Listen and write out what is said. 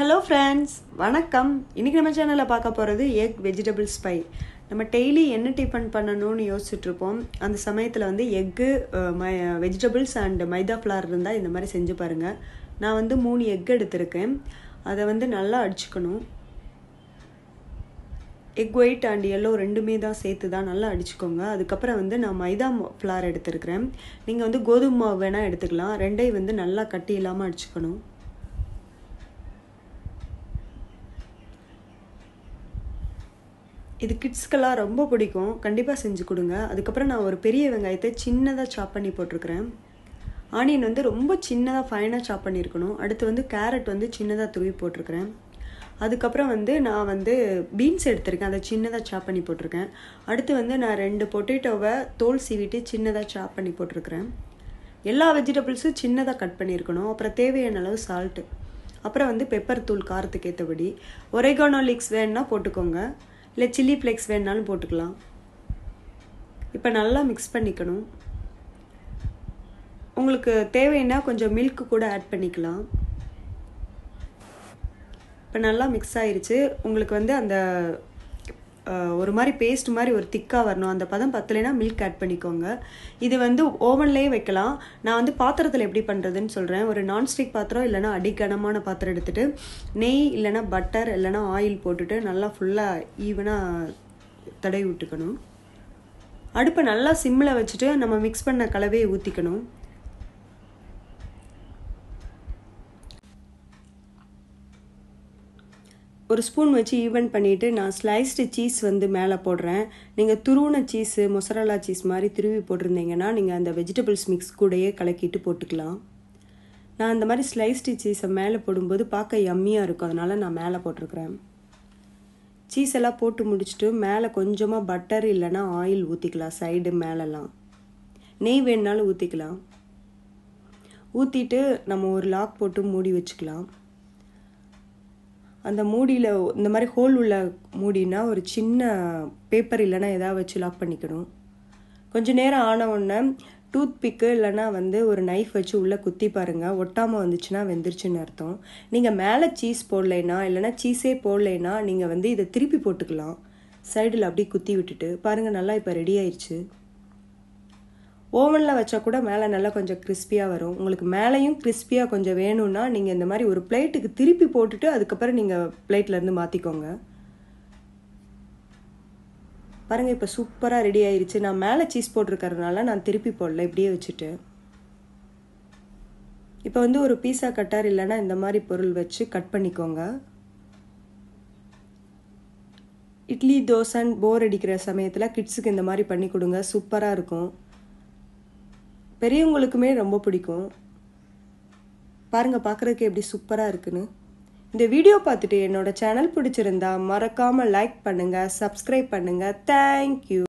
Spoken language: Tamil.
ஹலோ ஃப்ரெண்ட்ஸ் வணக்கம். இன்றைக்கி நம்ம சேனலில் பார்க்க போகிறது எக் வெஜிடபிள் ஸ்பை நம்ம டெய்லி என்ன டிஃபன் பண்ணணும்னு யோசிச்சுட்ருப்போம். அந்த சமயத்தில் வந்து எக்கு மை வெஜிடபிள்ஸ் அண்ட் மைதா ஃப்ளார் இருந்தால் இந்த மாதிரி செஞ்சு பாருங்கள் நான் வந்து மூணு எக் எடுத்திருக்கேன். அதை வந்து நல்லா அடிச்சுக்கணும். எக் ஒயிட் அண்ட் எல்லோ ரெண்டுமே தான் சேர்த்து தான் நல்லா அடிச்சுக்கோங்க. அதுக்கப்புறம் வந்து நான் மைதா ஃப்ளார் எடுத்திருக்கிறேன். நீங்கள் வந்து கோதுமை மாவு வேணால் எடுத்துக்கலாம். ரெண்டையும் வந்து நல்லா கட்டி இல்லாமல் அடிச்சுக்கணும். இது கிட்ஸ்க்கெல்லாம் ரொம்ப பிடிக்கும். கண்டிப்பாக செஞ்சு கொடுங்க. அதுக்கப்புறம் நான் ஒரு பெரிய வெங்காயத்தை சின்னதாக சாப் பண்ணி போட்டிருக்கிறேன். ஆனியன் வந்து ரொம்ப சின்னதாக ஃபைனாக சாப் பண்ணியிருக்கணும். அடுத்து வந்து கேரட் வந்து சின்னதாக துருவி போட்டிருக்கிறேன். அதுக்கப்புறம் வந்து நான் வந்து பீன்ஸ் எடுத்திருக்கேன். அதை சின்னதாக சாப் பண்ணி போட்டிருக்கேன். அடுத்து வந்து நான் ரெண்டு பொட்டேட்டோவை தோல் சீவிட்டு சின்னதாக சாப் பண்ணி போட்டிருக்கிறேன். எல்லா வெஜிடபிள்ஸும் சின்னதாக கட் பண்ணியிருக்கணும். அப்புறம் தேவையான அளவு சால்ட்டு அப்புறம் வந்து பெப்பர் தூள் காரத்துக்கு ஏற்றபடி ஒரேகானோ லீக்ஸ் வேணுன்னா போட்டுக்கோங்க. இல்லை சில்லி ஃப்ளேக்ஸ் வேணுனாலும் போட்டுக்கலாம். இப்போ நல்லா மிக்ஸ் பண்ணிக்கணும். உங்களுக்கு தேவைன்னா கொஞ்சம் மில்க்கு கூட ஆட் பண்ணிக்கலாம். இப்போ நல்லா மிக்ஸ் ஆயிடுச்சு உங்களுக்கு வந்து அந்த ஒரு மாதிரி பேஸ்ட் மாதிரி ஒரு திக்காக வரணும். அந்த பதம் பத்தலைனா மில்க் ஆட் பண்ணிக்கோங்க. இது வந்து ஓவன்லேயே வைக்கலாம். நான் வந்து பாத்திரத்தில் எப்படி பண்ணுறதுன்னு சொல்கிறேன் ஒரு நான்ஸ்டிக் பாத்திரம் இல்லைனா அடிக்கனமான பாத்திரம் எடுத்துகிட்டு நெய் இல்லைனா பட்டர் இல்லைனா ஆயில் போட்டுட்டு நல்லா ஃபுல்லாக ஈவனாக தடவி விட்டுக்கணும். அடுப்பை நல்லா சிம்மில் வச்சுட்டு நம்ம மிக்ஸ் பண்ண கலவையை ஊற்றிக்கணும் ஒரு ஸ்பூன் வச்சு ஈவன் பண்ணிவிட்டு நான் ஸ்லைஸ்டு சீஸ் வந்து மேலே போடுறேன். நீங்கள் துருவின சீஸு மொசரலா சீஸ் மாதிரி துருவி போட்டிருந்தீங்கன்னா நீங்கள் அந்த வெஜிடபிள்ஸ் மிக்ஸ் கூடயே கலக்கிட்டு போட்டுக்கலாம். நான் அந்த மாதிரி ஸ்லைஸ்டு சீஸை மேலே போடும்போது பார்க்க எம்மியாக இருக்கும். அதனால் நான் மேலே போட்டிருக்கிறேன். சீஸ் எல்லாம் போட்டு முடிச்சுட்டு மேலே கொஞ்சமாக பட்டர் இல்லைன்னா ஆயில் ஊற்றிக்கலாம் சைடு மேலெலாம். நெய் வேணுனாலும் ஊற்றிக்கலாம் ஊற்றிட்டு நம்ம ஒரு லாக் போட்டு மூடி வச்சுக்கலாம். அந்த மூடியில் இந்த மாதிரி ஹோல் உள்ள மூடினா ஒரு சின்ன பேப்பர் இல்லைன்னா எதாவது வச்சு லாக் பண்ணிக்கணும். கொஞ்சம் நேரம் ஆன உடனே டூத் பிக்கு இல்லைன்னா வந்து ஒரு நைஃப் வச்சு உள்ளே குத்தி பாருங்கள் ஒட்டாமல் வந்துச்சுன்னா வெந்துருச்சுன்னு அர்த்தம். நீங்கள் மேலே சீஸ் போடலைன்னா இல்லைன்னா சீஸே போடலைன்னா நீங்கள் வந்து இதை திருப்பி போட்டுக்கலாம். சைடில் அப்படியே குத்தி விட்டுட்டு பாருங்கள் நல்லா இப்போ ரெடி ஆயிடுச்சு ஓவனில் வச்சா கூட மேலே நல்லா கொஞ்சம் கிறிஸ்பியாக வரும். உங்களுக்கு மேலேயும் கிறிஸ்பியாக கொஞ்சம் வேணும்னா நீங்கள் இந்த மாதிரி ஒரு பிளேட்டுக்கு திருப்பி போட்டுட்டு அதுக்கப்புறம் நீங்கள் பிளேட்லேருந்து மாற்றிக்கோங்க பாருங்கள் இப்போ சூப்பராக ரெடி ஆயிடுச்சு நான் மேலே சீஸ் போட்டிருக்கறதுனால நான் திருப்பி போடல இப்படியே வச்சுட்டு. இப்போ வந்து ஒரு பீஸா கட்டார் இல்லைன்னா இந்த மாதிரி பொருள் வச்சு கட் பண்ணிக்கோங்க. இட்லி தோசைன்னு போர் அடிக்கிற சமயத்தில் கிட்ஸுக்கு இந்த மாதிரி பண்ணி கொடுங்க. சூப்பராக இருக்கும். பெரியவங்களுக்குமே ரொம்ப பிடிக்கும். பாருங்கள் பார்க்குறதுக்கு எப்படி சூப்பராக இருக்குன்னு. இந்த வீடியோ பார்த்துட்டு என்னோட சேனல் பிடிச்சிருந்தா மறக்காமல் லைக் பண்ணுங்கள் சப்ஸ்கிரைப் பண்ணுங்கள் தேங்க்யூ